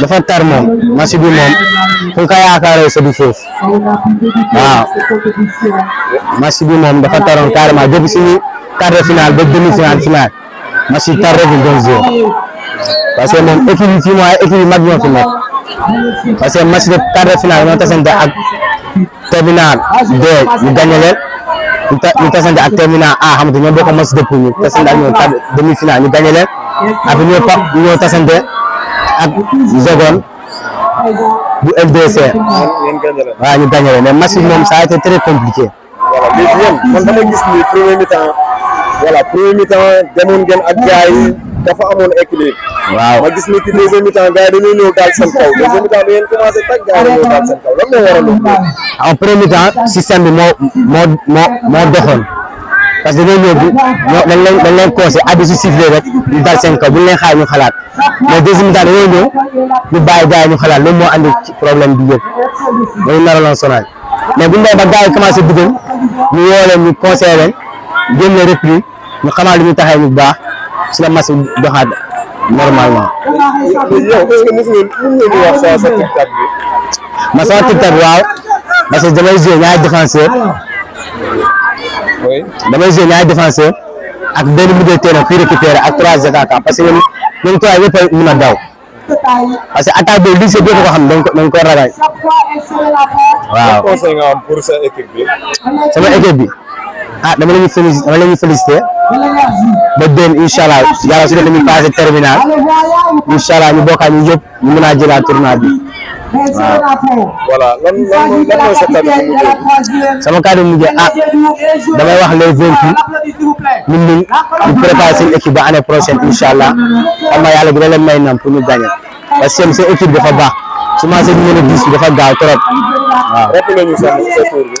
dafa tar moom match bi moom fu ko yaakaaree sa du foofu waaw match bi moom dafa taroon carrément depuis suñu quart de finale ba demi finale finale match yi tar rek lañ doon joué parce que moom équipe yi fii mooy ay équipe yu mag ñoo fi nekk parce que match de quart de finale ñoo tasante ak terminal D ñu gagné leen ñu ta ñu tasante ak terminal A xam nga ñoo bokk match de poule ñu tasante ak ñoom quart demi finale ñu gagné leen après ñoo pa ñoo tasante ak Zogone bu LDC waaw ñu gagné leen mais match bi moom ça a été très compliqué. voilà léegi yéen man dama gis ni premier mi-temps voilà premier mi-temps demoon ngeen ak gars yi dafa amoon équilibre. waaw ma gis ni ci deuxième mi-temps gars yi dañoo ñëw daal seen kaw deuxième mi-temps da ngeen commencé tag gars yi dañoo daal seen kaw lan moo waral loolu. en premier mi-temps système bi moo moo moo moo doxoon parce que dañoo ñëw bi ñoo dañ leen dañ leen conseillé abbi si sifflé rek ñu dal seen kaw bu ñu leen xaar ñu xalaat mais deuxième mi-temps dañoo ñëw ñu bàyyi gars yi ñu xalaat loolu moo andi ci problème bi yëpp dañu naraloon sonal mais bu ñu demee ba gars yi commencé dugal ñu woo leen ñu conseillé leen génne repli ñu xamaat lu ñu taxee bu baax si la match bi doxaat normalement. yow est-ce que mos ngeen mën ngeen di wax sa sa tiktak bi. ma sama tiktak waaw parce que damay joué ñaari défenseur oui. damay joué ñaari défenseur ak benn milieu de terrain pour récupérer ak trois attaquants parce que ñoom ñoom trois yëpp a mën a daw. parce que attaque boobu li si jot ko xam dañ ko dañ ko ragal waaw conseil nga am pour sa équipe bi sama équipe bi ah dama leen félicité dama leen félicité ba déen incha allah yàlla su dee dañuy passé terminal incha allah ñu bokkaat ñu yëpp ñu mën a jëlaat tournoi bi voilà lan lan mooy lan mooy sa kàddu bu mujjee. sama kàddu bu mujjee ah damay wax les vaincus ñun ñun ñu préparé seen équipe ba année prochaine incha allah xam nga yàlla dina leen may ndam pour ñu gagné parce que seen seen équipe dafa baax su ma seen numéro 10 bi dafa gaaw trop waaw. rappelé ñu sa sa tur bi.